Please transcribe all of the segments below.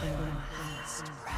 Thou hast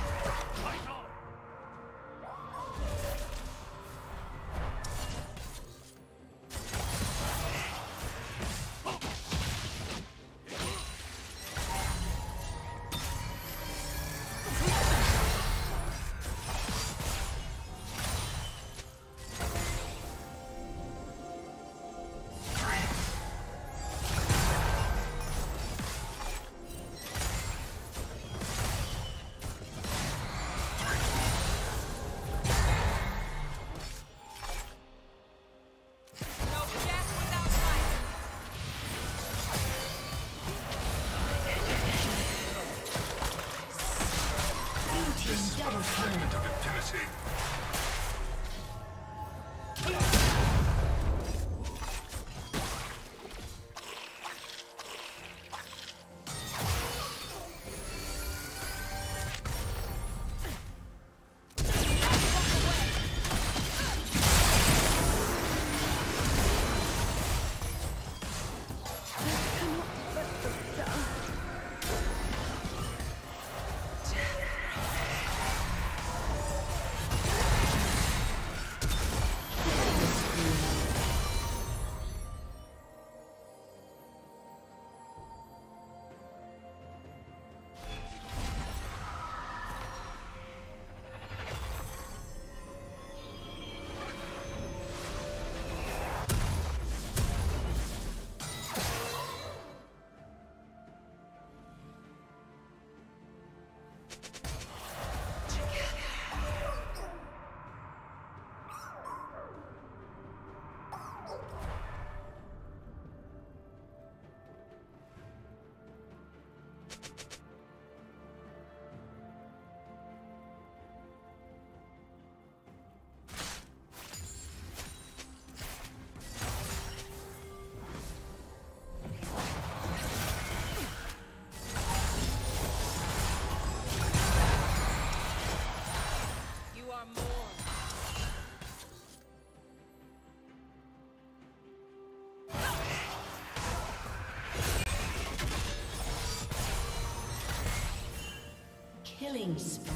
Killing spree.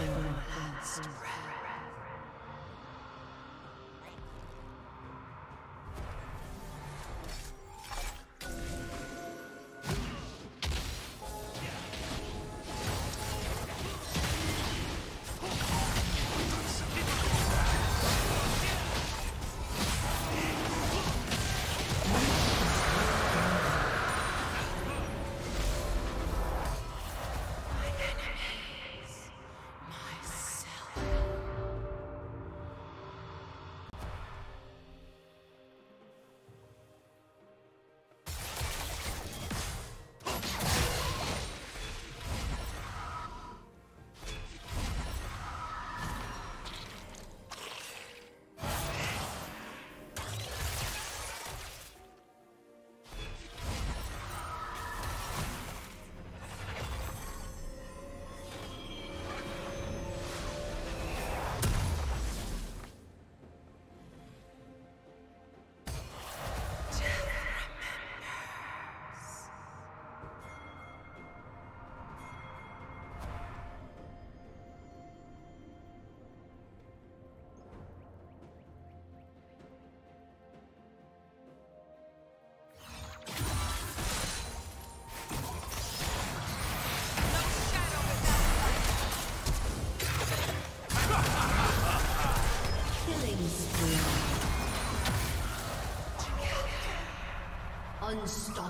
your last breath.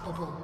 unstoppable.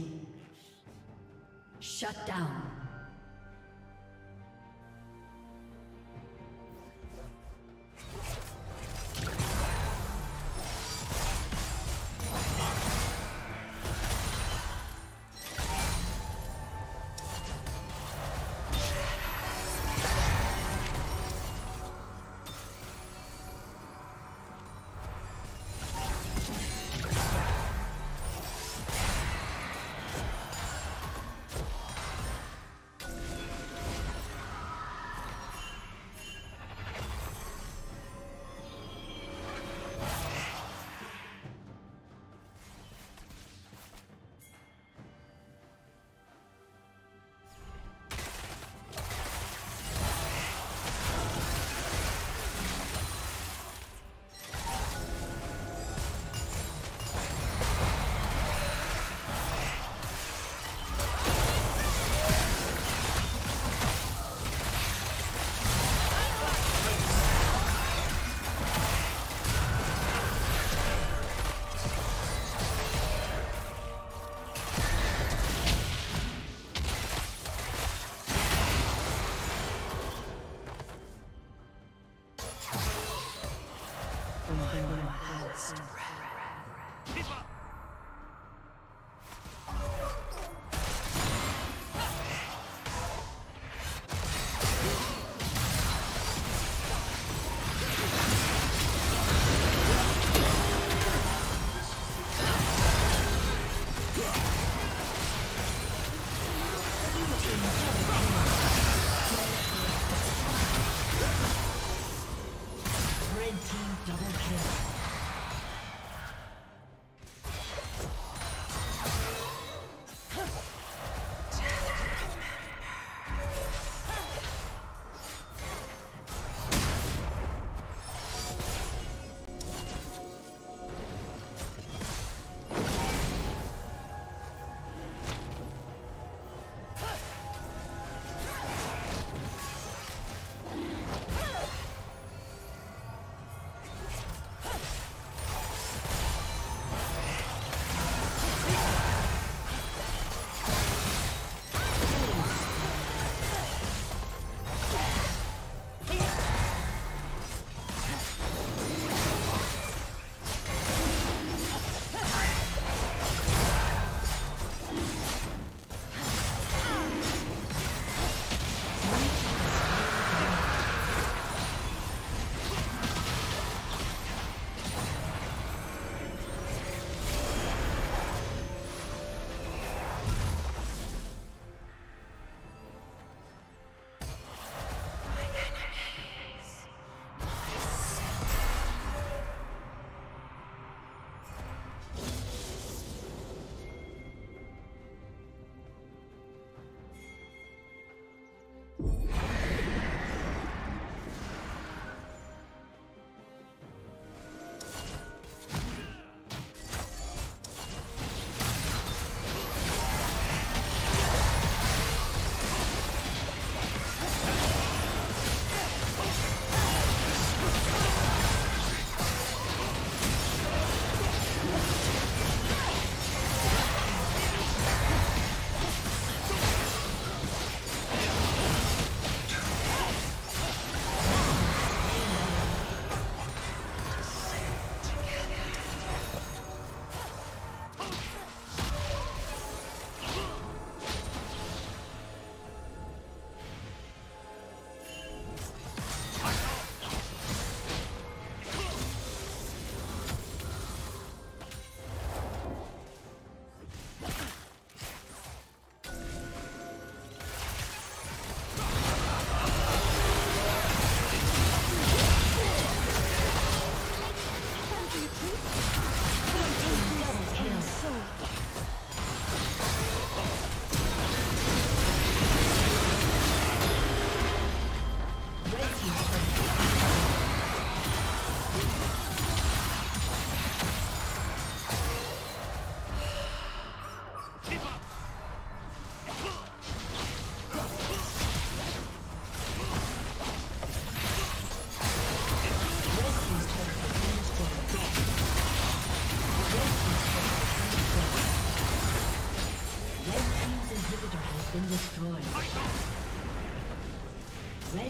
Let's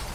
go.